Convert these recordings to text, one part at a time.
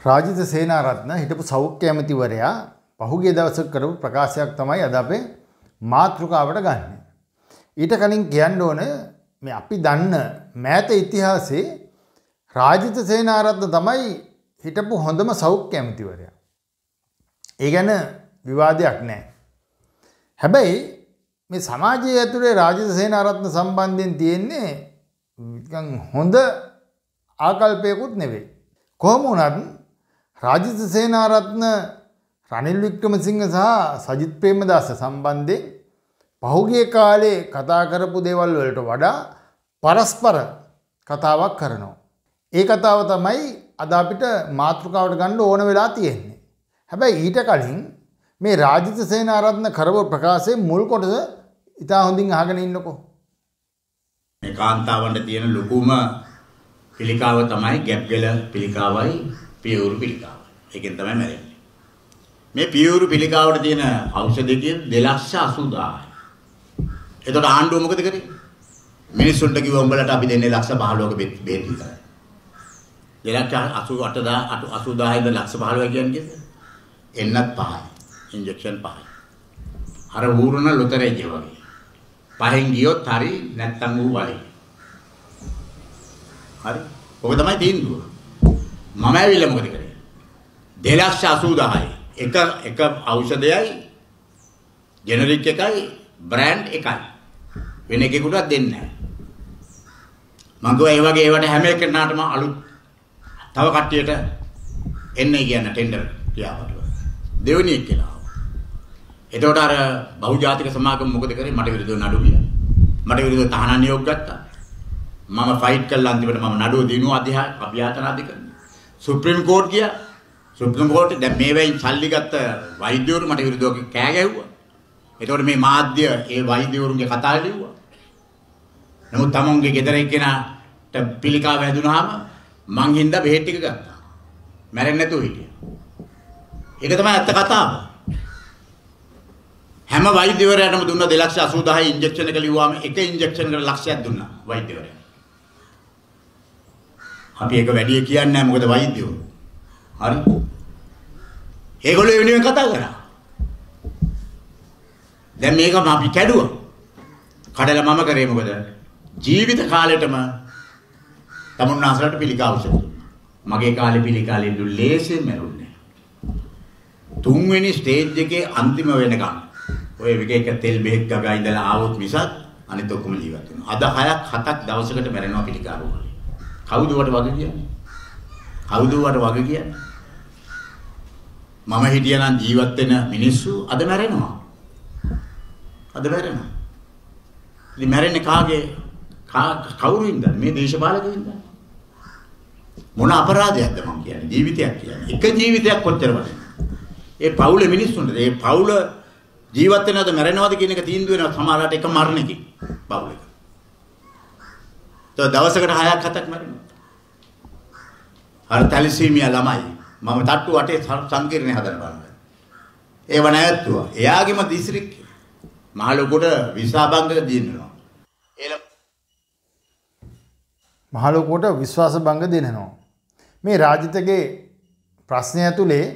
රාජිත සේනාරත්න හිටපු සෞඛ්‍ය ඇමතිවරයා පහුගිය දවසක කරපු ප්‍රකාශයක් තමයි අද අපේ මාතෘකාවට ගන්න. ඊට කලින් කියන්න ඕන මේ අපි දන්න මෑත ඉතිහාසයේ රාජිත සේනාරත්න තමයි හිටපු හොඳම සෞඛ්‍ය ඇමතිවරයා. ඒ ගැන විවාදයක් නැහැ. හැබැයි මේ සමාජය ඇතුලේ රාජිත සේනාරත්න සම්බන්ධයෙන් තියෙන්නේ හොඳ ආකල්පයකුත් නෙවෙයි. කොහොම වුණත් රාජිත සේනාරත්න රනිල් වික්‍රමසිංහ සහ සජිත් ප්‍රේමදාස සම්බන්ධයෙන් පහුගිය කාලේ කතා කරපු දේවල් වලට වඩා පරස්පර කතාවක් කරනවා. ඒ කතාව තමයි අද අපිට මාතෘකාවට ගන්න ඕන වෙලා තියෙන්නේ. හැබැයි ඊට කලින් මේ රාජිත සේනාරත්න කරපු ප්‍රකාශයේ මුල් කොටස ඉතා හොඳින් අහගෙන ඉන්නකෝ. මේ කාන්තාවන්ට තියෙන ලොකුම පිළිකාව තමයි ගැප්ගෙල පිළිකාවයි පියවුරු පිළිකාවයි. ඒකෙන් තමයි මැරෙන්නේ. මේ පියවුරු පිළිකාවට තියෙන ඖෂධයකින් 280000යි. එතකොට ආණ්ඩුව මොකද කරේ? මිනිස්සුන්ට කිව්වා උඹලට අපි දෙන්නේ ලක්ෂ 15ක බෙහෙත් විතරයි. 288000 80000 ඉඳන් ලක්ෂ 15 කියන්නේ එන්නත් පහයි. ඉන්ජෙක්ෂන් පහයි. අර ඌරන ලොතරේ වගේ. පහෙන් ගියොත් හරි නැත්තම් ඌ වලේ. හරි. ඔක තමයි තීන්දුව. මම ඇවිල්ලා මොකද කරේ? 280000යි. එක එක ඖෂධයයි ජෙනරික් එකයි බ්‍රෑන්ඩ් එකයි. වෙන එකෙකුටවත් දෙන්නේ නැහැ. මම ගෝ ඒ වගේ ඒවට හැම එකනටම අලුත් තව කට්ටියට එන්නේ කියන ටෙන්ඩර් කියාවට. දෙවෙනි එක කියලා. එතකොට අර බහුජාතික සමාගම මොකද කරේ මට විරුද්ධව නඩු ගියා. මට විරුද්ධව තහනම් නියෝග ගත්තා. මම ෆයිට් කළා අන්තිමට මම නඩුව දිනුවා අධ්‍යා අභ්‍යාතන අධිකරණය. සුප්‍රීම කෝට් ගියා. සුප්‍රීම කෝට් දැන් මේ වෙයින් සල්ලි ගත්ත වෛද්‍යවරු මට විරුද්ධව කෑ ගැහුවා. එතකොට මේ මාධ්‍ය ඒ වෛද්‍යවරුන්ගේ කතා ලිව්වා. නමුත් තමුන්ගේ ගෙදර එක්කෙනාට පිළිකාව හැදුනහම මං හින්දා බෙහෙත් ටික ගත්තා. මැරෙන්නේ නැතුව හිටියා. ඒක තමයි ඇත්ත කතාව. හැම වෛද්‍යවරයාටම දුන්න 280000 ඉන්ජෙක්ෂන් එක ලිව්වාම එක ඉන්ජෙක්ෂන් එකට ලක්ෂයක් දුන්නා වෛද්‍යවරයා. අපි ඒක වැඩි කියන්නේ නැහැ මොකද වෛද්‍යවරු. හරි. ඒගොල්ලෝ ඒ වෙනුවෙන් කතා කරා. දැන් මේක අපි කැඩුවා. කඩලා මම කරේ මොකද? ජීවිත කාලෙටම තමුන්නාසලට පිළිකා අවශ්‍ය මගේ කාලේ පිළිකාලේ දු ලේසියෙන් මැරුන්නේ. තුන්වෙනි ස්ටේජ් එකේ අන්තිම වෙනකම් ඔය එක එක තෙල් බෙහෙත් ගගා ඉඳලා ආවොත් මිසක් අනිත් ඔක්කොම ජීවත් වෙනවා. අද 6ක් 7ක් දවසකට මැරෙනවා පිළිකාරෝ. කවුද වට වගේ කියන්නේ? කවුද වට වගේ කියන්නේ? මම හිටියනම් ජීවත් වෙන මිනිස්සු අද මැරෙනවා. අද මැරෙනවා. ඉතින් මැරෙන්නේ කාගේ කවුරු හින්දාද? මේ දේශපාලකයෝ හින්දා. මොන අපරාධයක්ද මම කියන්නේ? ජීවිතයක් කියන්නේ. එක ජීවිතයක් කොච්චර වටිනවද? ඒ පවුලේ මිනිස්සුන්ට ඒ පවුල ජීවත් වෙනවද මැරෙනවද කියන එක තීන්දුව වෙනවා සමහරවිට එක මරණකින් පවුලක. તો දවසකට 6ක් 7ක් මැරෙනවා. අර තැලිසීමියා ළමයි මම තට්ටු වටේ සංකීර්ණය හදන බලන්න. ඒව නැවතුවා. එයාගේම දිස්ත්‍රික් මහලොකුට විසාබංග දිනනවා. එල මහලොකුට විශ්වාස භංග දෙනනවා. මේ රාජිතගේ ප්‍රශ්නය ඇතුලේ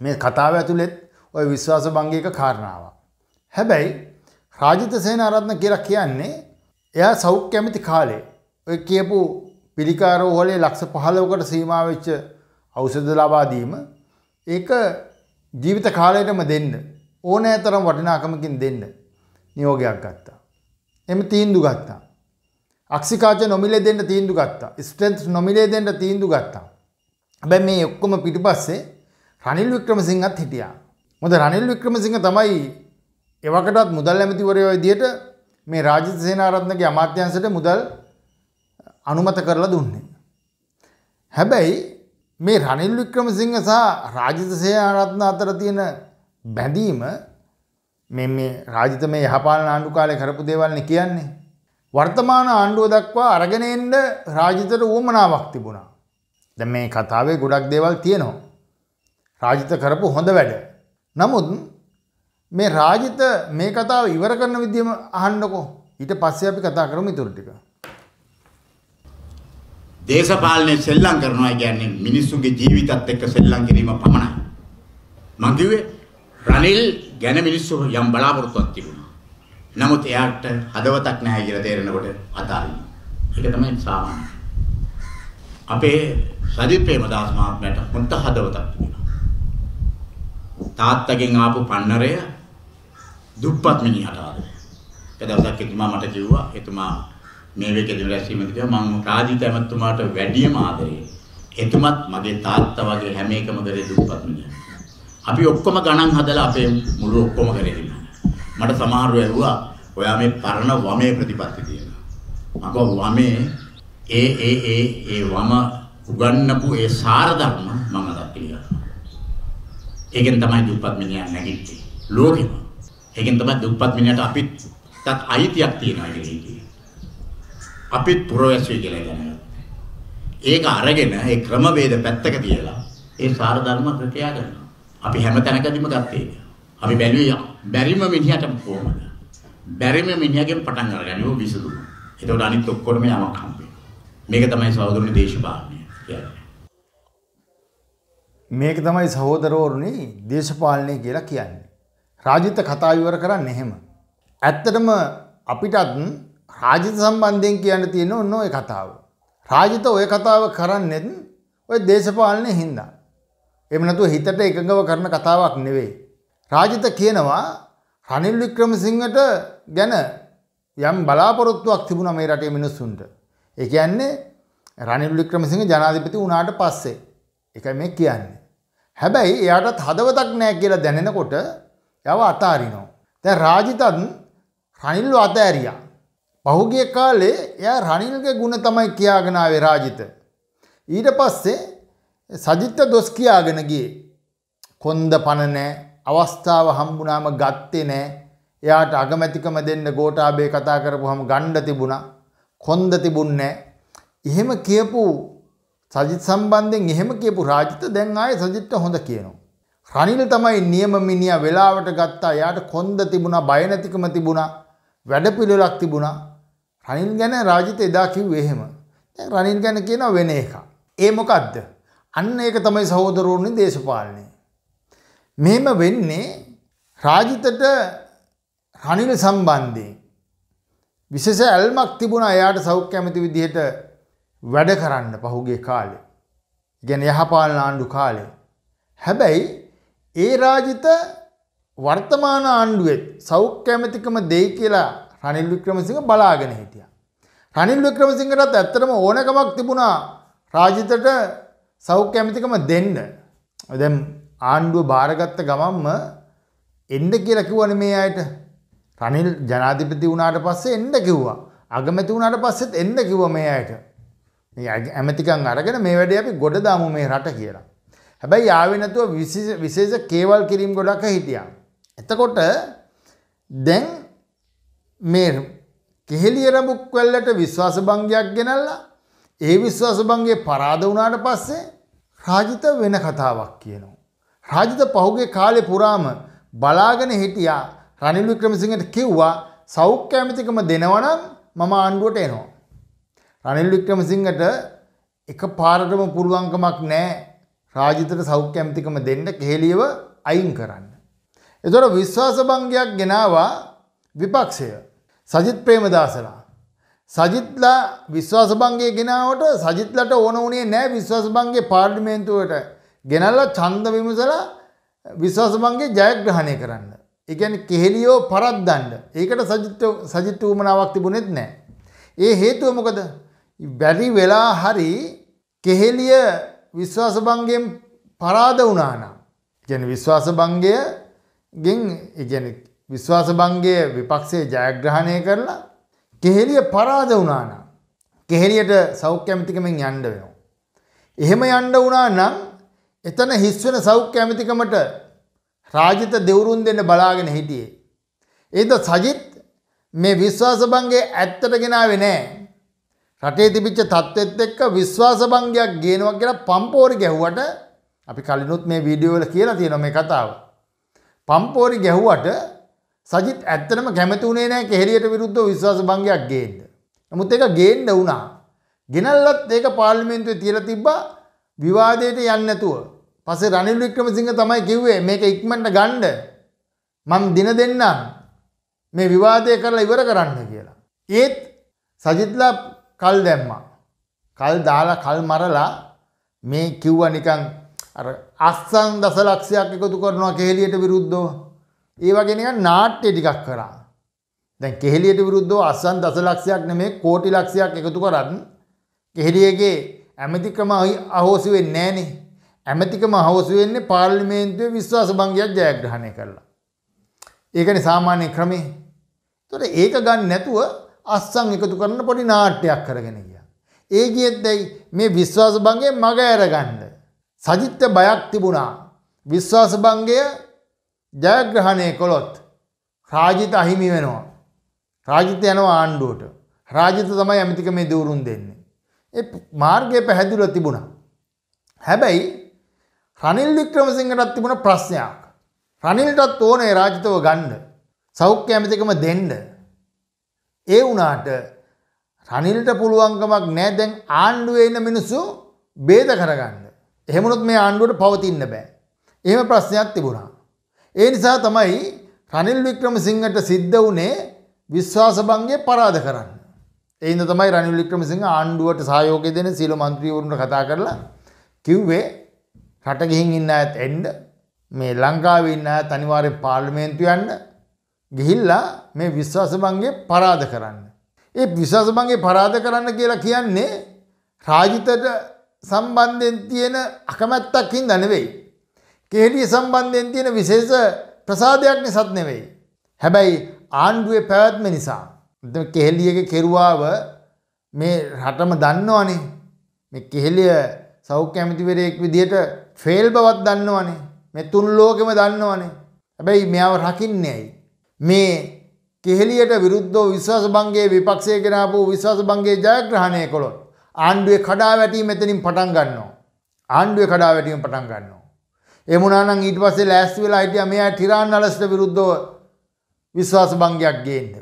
මේ කතාව ඇතුළෙත් ඔය විශ්වාස භංගයක කාරණාවක්. හැබැයි රාජිත සේනාරත්න කියලා කියන්නේ එයා සෞඛ්‍ය කැමති කාලේ ඔය කියපු පිළිකාරෝහලේ ලක්ෂ 15කට සීමා වෙච්ච ඖෂධ ලබා දීම ඒක ජීවිත කාලයටම දෙන්න ඕනෑ තරම් වටිනාකමකින් දෙන්න නියෝගයක් ගත්තා. එම තීන්දුව ගත්තා. අක්සිකාච නොමිලේ දෙන්න තීන්දුව ගත්තා. ස්ට්‍රෙන්ත් නොමිලේ දෙන්න තීන්දුව ගත්තා. හැබැයි මේ ඔක්කොම පිටිපස්සේ රනිල් වික්‍රමසිංහත් හිටියා. මොකද රනිල් වික්‍රමසිංහ තමයි එවකටත් මුදල් ඇමතිවරයෝ විදියට මේ රාජිත සේනාරත්නගේ අමාත්‍යංශයට මුදල් අනුමත කරලා දුන්නේ. හැබැයි මේ රනිල් වික්‍රමසිංහ සහ රාජිත සේනාරත්න අතර තියෙන බැඳීම මේ මේ රාජිත මේ යහපාලන ආණ්ඩු කාලේ කරපු දේවල්නේ කියන්නේ. වර්තමාන ආණ්ඩුව දක්වා අරගෙන එන්න රාජිතට උවමනාවක් තිබුණා. දැන් මේ කතාවේ ගොඩක් දේවල් තියෙනවා. රාජිත කරපු හොඳ වැඩ. නමුත් මේ රාජිත මේ කතාව ඉවර කරන විදිහම අහන්නකෝ. ඊට පස්සේ අපි කතා කරමු ඊටු ටික. දේශපාලනයේ සෙල්ලම් කරනවා කියන්නේ මිනිස්සුගේ ජීවිතත් එක්ක සෙල්ලම් කිරීම පමණයි. මං කිව්වේ රනිල් ගැන මිනිස්සු යම් බලාපොරොත්තුවක් තිබුණා. නමුත් එයාට හදවතක් නැහැ කියලා තේරෙනකොට අතාරිනවා. ඒක තමයි සාමාන්‍ය. අපේ සජිත් ප්‍රේමදාස මහත්මයාට හොඳ හදවතක් තිබුණා. තාත්තගෙන් ආපු පන්නරය දුප්පත් මිනිහට ආද. ඒ දවසක් එතුමා මට කිව්වා එතුමා මේ වෙකේ රැස්වීමේදී කිව්වා මම රාජිත ඇමතුමාට වැඩියම ආදරේ. එතුමත් මගේ තාත්තා වගේ හැම එකම කරේ දුප්පත් මිනිහා. අපි ඔක්කොම ගණන් හදලා අපේ මුළු ඔක්කොම කරේ මට සමහරව ඇහුවා ඔයා මේ පරණ වමේ ප්‍රතිපත්ති තියෙනවා. මම වමේ ඒ ඒ ඒ ඒ වම උගන්නපු ඒ සාර ධර්ම මම අද පිළිගන්නවා. ඒකෙන් තමයි දුප්පත් මිනිහා නැගිටින්නේ. ලෝකෙම. ඒකෙන් තමයි දුප්පත් මිනිහට අපිත් තත් අයිතියක් තියෙනවා කියලා අපිත් පුරවැසියෝ කියලා ගන්නවා. ඒක අරගෙන ඒ ක්‍රමවේද පැත්තක තියලා ඒ සාර ධර්ම ප්‍රත්‍යා කරනවා. අපි හැම තැනකදීම ගත්තේ ඒක. අපි බැලුවේ බැරිම මිනිහට කොහොමද? බැරිම මිනිහගෙන් පටන් අරගන්නේ ਉਹ විසඳුම. එතකොට අනිත් ඔක්කොටම යමක් හම්බෙනවා. මේක තමයි සහෝදරනි දේශපාලනය කියන්නේ. මේක තමයි සහෝදරවරුනි දේශපාලනය කියලා කියන්නේ. රාජිත කතා විවර කරන්නේ එහෙම. ඇත්තටම අපිටත් රාජිත සම්බන්ධයෙන් කියන්න තියෙන ඔන්න ඔය කතාව. රාජිත ඔය කතාව කරන්නෙත් ඔය දේශපාලනය හින්දා. එහෙම නැතුව හිතට එකඟව කරන කතාවක් නෙවෙයි. රාජිත කියනවා රනිල් වික්‍රමසිංහට ගැන යම් බලාපොරොත්තුවක් තිබුණා මේ රටේ මිනිස්සුන්ට. ඒ කියන්නේ රනිල් වික්‍රමසිංහ ජනාධිපති වුණාට පස්සේ. ඒකයි මේ කියන්නේ. හැබැයි එයාටත් හදවතක් නැහැ කියලා දැනෙනකොට යව අතාරිනවා. දැන් රාජිතත් රනිල්ව අතෑරියා. පහුගිය කාලේ එයා රනිල්ගේ ಗುಣ තමයි කියාගෙන ආවේ රාජිත. ඊට පස්සේ සජිත්ට දොස් කියාගෙන ගියේ. කොන්ද පණ නැහැ. අවස්ථාව හම්බුනාම ගත්තේ නැහැ. එයාට අගමැතිකම දෙන්න ගෝඨාභය කතා කරපුවම ගණ්ඩ තිබුණා. කොන්ද තිබුණේ එහෙම කියපු සජිත් සම්බන්ධයෙන් එහෙම කියපු රාජිත දැන් ආයේ සජිත්ට හොඳ කියනවා. රනිල් තමයි නියම මිනිහා වෙලාවට ගත්තා. එයාට කොන්ද තිබුණා, බය නැතිකම තිබුණා, වැඩපිළිවෙලක් තිබුණා. රනිල් ගැන රාජිත එදා කිව්වේ එහෙම. දැන් රනිල් ගැන කියනවා වෙන එකක්. ඒ මොකද්ද? අන්න ඒක තමයි සහෝදරවරුනි දේශපාලනය. මෙහෙම වෙන්නේ රාජිතට රනිල් සම්බන්ධයෙන් විශේෂ ඇල්මක් තිබුණා එයාට සෞඛ්‍ය ඇමති විදිහට වැඩ කරන්න පහුගිය කාලේ. ගැන යහපාලන ආණ්ඩු කාලේ. හැබැයි ඒ රාජිත වර්තමාන ආණ්ඩුවෙත් සෞඛ්‍ය ඇමතිකම දෙයි කියලා රනිල් වික්‍රමසිංහ බලාගෙන හිටියා. රනිල් වික්‍රමසිංහටත් ඇත්තටම ඕනකමක් තිබුණා රාජිතට සෞඛ්‍ය ඇමතිකම දෙන්න. දැන් ආණ්ඩුව බාරගත්ත ගමන්ම එන්න කියලා කිව්වනේ මේ අයට. රනිල් ජනාධිපති වුණාට පස්සේ එන්න කිව්වා. අගමැති වුණාට පස්සෙත් එන්න කිව්වා මේ අයට. මේ ඇමතිකම් අරගෙන මේ වැඩේ අපි ගොඩ දාමු මේ රට කියලා. හැබැයි ආවේ නැතුව විශේෂ කේවල් කිරීම ගොඩක් හිටියා. එතකොට දැන් මේ කෙහෙලිය රඹුක් වැල්ලට විශ්වාස භංගයක් ගෙනල්ලා ඒ විශ්වාස භංගයේ පරාද වුණාට පස්සේ රාජිත වෙන කතාවක් කියනවා. රාජිත පහුගිය කාලේ පුරාම බලාගෙන හිටියා රනිල් වික්‍රමසිංහට කිව්වා සෞඛ්‍ය ඇමතිකම දෙනවනම් මම ආණ්ඩුවට එනවා. රනිල් වික්‍රමසිංහට එක පාරටම පුළුවන්කමක් නැහැ රාජිතට සෞඛ්‍ය ඇමතිකම දෙන්න කෙහෙලියව අයින් කරන්න. එතකොට විශ්වාස භංගයක් ගෙනාවා විපක්ෂය. සජිත් ප්‍රේමදාසලා. සජිත්ලා විශ්වාස භංගය ගෙනාවට සජිත්ලට ඕන වුණේ නැහැ විශ්වාස භංගයේ පාර්ලිමේන්තුවට ගෙනල්ලා ඡන්ද විමසලා විශ්වාස භංගයේ ජයග්‍රහණය කරන්න. ඒ කියන්නේ කෙහෙලියෝ පරද්දන්න. ඒකට සජිත් සජිත් උමනාවක් තිබුණෙත් නැහැ. ඒ හේතුව මොකද? බැරි වෙලා හරි කෙහෙලිය විශ්වාස භංගයෙන් පරාද වුණා නම්. කියන්නේ විශ්වාස භංගයෙන් ඒ කියන්නේ විශ්වාස භංගයේ විපක්ෂයේ ජයග්‍රහණය කරලා කෙහෙලිය පරාද වුණා නම් කෙහෙලියට සෞඛ්‍ය ඇමතිකමෙන් යන්න වෙනවා. එහෙම යන්න වුණා නම් එතන හිස් වෙන සෞඛ්‍ය ඇමතිකමට රාජිත දෙවුරුන් දෙන්න බලාගෙන හිටියේ. ඒද සජිත් මේ විශ්වාස භංගයේ ඇත්තට ගෙනාවේ නෑ. රටේ තිබිච්ච තත්ත්වෙත් එක්ක විශ්වාස භංගයක් ගේනවා කියලා පම්පෝරි ගැහුවට අපි කලිනුත් මේ වීඩියෝ වල කියලා තියෙනවා මේ කතාව. පම්පෝරි ගැහුවට සජිත් ඇත්තටම කැමති වුණේ නැහැ කෙහෙලියට විරුද්ධව විශ්වාස භංගයක් ගේන්න. නමුත් ඒක ගේන්න වුණා. ගෙනල්ලත් ඒක පාර්ලිමේන්තුවේ තියලා තිබ්බා විවාදයට යන්නේ නැතුව. පස්සේ රනිල් වික්‍රමසිංහ තමයි කිව්වේ මේක ඉක්මනට ගන්න. මම දින දෙන්නම්. මේ විවාදය කරලා ඉවර කරන්න කියලා. ඒත් සජිත්ලා කල් දැම්මා. කල් දාලා කල් මරලා මේ කිව්වා නිකන් අර අස්සන් දසලක්ෂයක් එකතු කරනවා කෙහෙලියට විරුද්ධව. ඒ වගේ නිකන් නාට්‍ය ටිකක් කරා. දැන් කෙහෙලියට විරුද්ධව අස්සන් දසලක්ෂයක් නෙමෙයි කෝටි ලක්ෂයක් එකතු කරත් කෙහෙලියගේ ඇමතිකම අහෝසි වෙන්නේ නැහනේ. ඇමතිකම අහෝසි වෙන්නේ පාර්ලිමේන්තුවේ විශ්වාස භංගයක් ජයග්‍රහණය කරලා. ඒකනේ සාමාන්‍ය ක්‍රමේ. ඒතකොට ඒක ගන්න නැතුව අස්සන් එකතු කරන පොඩි නාට්‍යයක් කරගෙන ගියා. ඒ ගියෙත් දැයි මේ විශ්වාස භංගය මග ඇරගන්න. සජිත්ට බයක් තිබුණා. විශ්වාස භංගය ජයග්‍රහණය කළොත් රාජිත අහිමි වෙනවා. රාජිත යනවා ආණ්ඩුවට. රාජිත තමයි ඇමතිකමේ දූරුන් දෙන්නේ. ඒ මාර්ගය පැහැදිලිව තිබුණා. හැබැයි රනිල් වික්‍රමසිංහටත් තිබුණ ප්‍රශ්නයක්. රනිල්ටත් ඕනේ රාජිතව ගන්න. සෞඛ්‍ය ඇමතිකම දෙන්න. ඒ වුණාට රනිල්ට පුළුවන්කමක් නෑ දැන් ආණ්ඩුවේ ඉන්න මිනිස්සු බේද කරගන්න. එහෙමනොත් මේ ආණ්ඩුවට පවතින්න බෑ. එහෙම ප්‍රශ්නයක් තිබුණා. ඒ නිසා තමයි රනිල් වික්‍රමසිංහට සිද්ධ වුණේ විශ්වාසභංගය පරාද කරන්න. එයින්ද තමයි රනිල් වික්‍රමසිංහ ආණ්ඩුවට සහයෝගය දෙන සීල මන්ත්‍රීවරුන්ට කතා කරලා කිව්වේ රට ගිහින් ඉන්න අයත් එන්න මේ ලංකාවේ ඉන්න අයත් අනිවාර්යෙන් පාර්ලිමේන්තු යන්න ගිහිල්ලා මේ විශ්වාසභංගය පරාද කරන්න. ඒ විශ්වාසභංගය පරාද කරන්න කියලා කියන්නේ රාජිතට සම්බන්ධයෙන් තියෙන අකමැත්තක් හින්දා නෙවෙයි. කෙහෙලිය සම්බන්ධයෙන් තියෙන විශේෂ ප්‍රසාදයක් නිසාත් නෙවෙයි. හැබැයි ආණ්ඩුවේ පැවැත්ම නිසා කෙහෙලියගේ කෙරුවාව මේ රටම දන්නවනේ. මේ කෙහෙලිය සෞඛ්‍ය ඇමතිවරයෙක් විදිහට ෆේල් බවක් දන්නවනේ. මේ තුන් ලෝකෙම දන්නවනේ. හැබැයි මෙයාව රකින්නේ ඇයි? මේ කෙහෙලියට විරුද්ධව විශ්වාස භංගයේ විපක්ෂය ගෙනාවු විශ්වාස භංගයේ ජයග්‍රහණය කළොත් ආණ්ඩුවේ කඩා වැටීම මෙතනින් පටන් ගන්නවා. ආණ්ඩුවේ කඩා වැටීම පටන් ගන්නවා. එහෙම වුණා නම් ඊට පස්සේ ලෑස්ති වෙලා හිටියා මෙයා ටිරාන් නලස්ට විරුද්ධව විශ්වාස භංගයක් ගේන්න.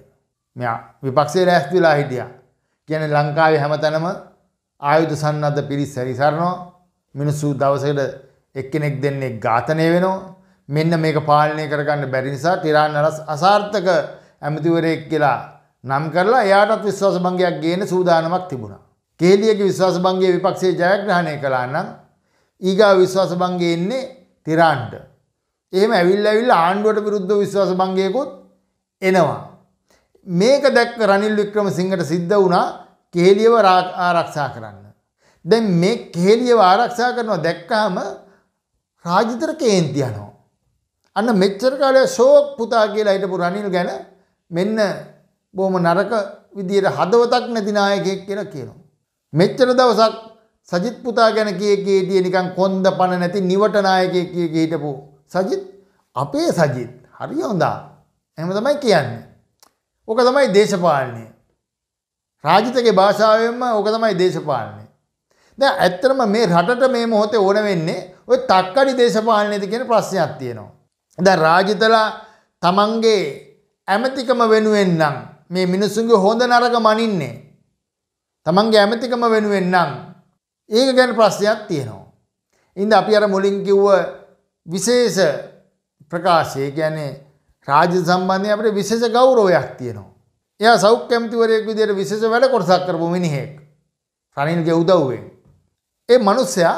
මෙයා විපක්ෂයේ ලෑස්ති වෙලා හිටියා. කියන්නේ ලංකාවේ හැමතැනම ආයුධ සන්නද්ධ පිරිස් සැරිසරනවා. මිනිස්සු දවසකට එක්කෙනෙක් දෙන්නේ ඝාතනය වෙනවා. මෙන්න මේක පාලනය කරගන්න බැරි නිසා ටිරාන් නලස් අසාර්ථක ඇමතිවරයෙක් කියලා නම් කරලා එයාටත් විශ්වාස භංගයක් ගේන්න සූදානමක් තිබුණා. කේලියගේ විශ්වාස භංගයේ විපක්ෂයේ ජයග්‍රහණය කළා නම් ඊගා විශ්වාස භංගයේ ඉන්නේ තිරාන්ට. එහෙම ඇවිල්ලා ඇවිල්ලා ආණ්ඩුවට විරුද්ධව විශ්වාස භංගයකුත් එනවා. මේක දැක්ක රනිල් වික්‍රමසිංහට සිද්ධ වුණා කේලියව ආරක්ෂා කරන්න. දැන් මේ කේලියව ආරක්ෂා කරනවා දැක්කහම රාජිතර කේන්ති යනවා. අන්න මෙච්චර කාලයක් ෂෝක් පුතා කියලා හිටපු රනිල් ගැන මෙන්න බොහොම නරක විදියට හදවතක් නැති නායකයෙක් කියලා කියනවා. මෙච්චර දවසක් සජිත් පුතා ගැන කිය කිය හිටියේ නිකන් කොන්ද පණ නැති නිවට නායකයෙක් කිය කිය හිටපු සජිත් අපේ සජිත් හරි හොඳා. එහෙම තමයි කියන්නේ. ඕක තමයි දේශපාලනය. රාජිතගේ භාෂාවෙන්ම ඕක තමයි දේශපාලනය. දැන් ඇත්තටම මේ රටට මේ මොහොතේ ඕන වෙන්නේ ওই තක්කඩි දේශපාලනයද කියන ප්‍රශ්නයක් තියෙනවා. දැන් රාජිතලා තමන්ගේ ඇමතිකම වෙනුවෙන් නම් මේ මිනිසුන්ගේ හොඳ නරක මනින්නේ. තමන්ගේ ඇමතිකම වෙනුවෙන් නම් ඒක ගැන ප්‍රශ්නයක් තියෙනවා. ඉන්ද අපි අර මුලින් කිව්ව විශේෂ ප්‍රකාශය කියන්නේ රාජ්‍ය සම්බන්ධයෙන් අපිට විශේෂ ගෞරවයක් තියෙනවා. එයා සෞඛ්‍ය ඇමතිවරයෙක් විදිහට විශේෂ වැඩ කොටසක් කරපු මිනිහෙක්. රනිල්ගේ උදව්වෙන්. ඒ මිනිස්සයා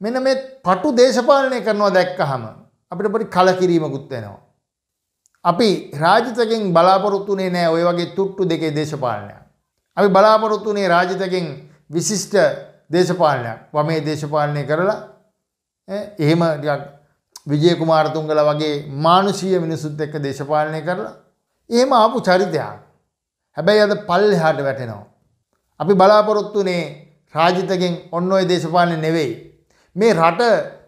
මෙන්න මේ පටු දේශපාලනය කරනවා දැක්කහම අපිට පොඩි කලකිරීමකුත් වෙනවා. අපි රාජිතගෙන් බලාපොරොත්තු වෙන්නේ නැහැ ওই වගේ තුට්ටු දෙකේ දේශපාලනයක්. අපි බලාපොරොත්තු වෙන්නේ රාජිතගෙන් විශිෂ්ට දේශපාලනයක්. වමේ දේශපාලනය කරලා එහෙම ටිකක් විජය කුමාරතුංගල වගේ මානුෂීය මිනිසුත් එක්ක දේශපාලනය කරලා එහෙම ආපු චරිතයක්. හැබැයි අද පල්ලෙහාට වැටෙනවා. අපි බලාපොරොත්තුනේ රාජිතගෙන් ඔන්න ඔය දේශපාලනය නෙවෙයි. මේ රට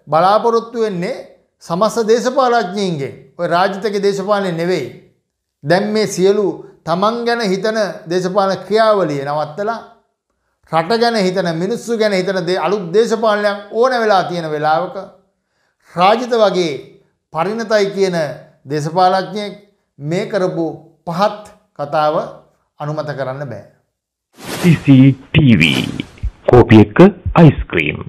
බලාපොරොත්තු වෙන්නේ සමස්ත දේශපාලඥයින්ගෙන්. ඔය රාජිතගේ දේශපාලනය නෙවෙයි. දැන් මේ සියලු තමන් ගැන හිතන දේශපාලන ක්‍රියාවලිය නවත්තලා රට ගැන හිතන මිනිස්සු ගැන හිතන අලුත් දේශපාලනයක් ඕන වෙලා තියෙන වෙලාවක රාජිත වගේ පරිණතයි කියන දේශපාලඥයෙක් මේ කරපු පහත් කතාව අනුමත කරන්න බෑ. CCTV කෝපි එක්ක අයිස්ක්‍රීම්